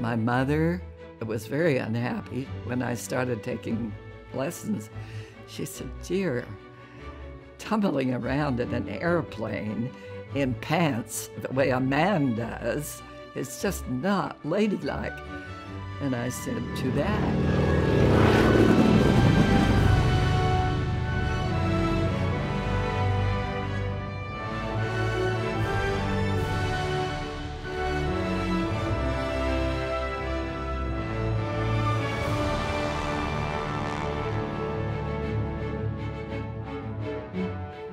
My mother was very unhappy when I started taking lessons. She said, Dear, tumbling around in an airplane in pants the way a man does is just not ladylike. And I said, Too bad.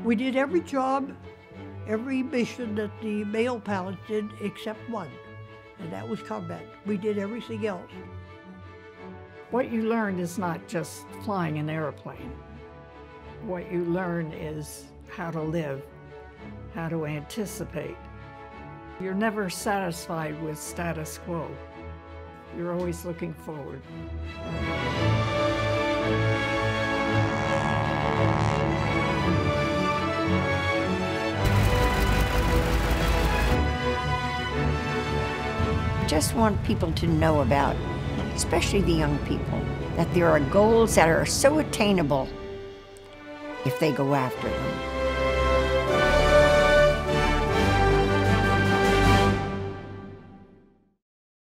We did every job, every mission that the male pilots did except one, and that was combat. We did everything else. What you learn is not just flying an airplane. What you learn is how to live, how to anticipate. You're never satisfied with status quo. You're always looking forward. Just want people to know about, especially the young people, that there are goals that are so attainable if they go after them.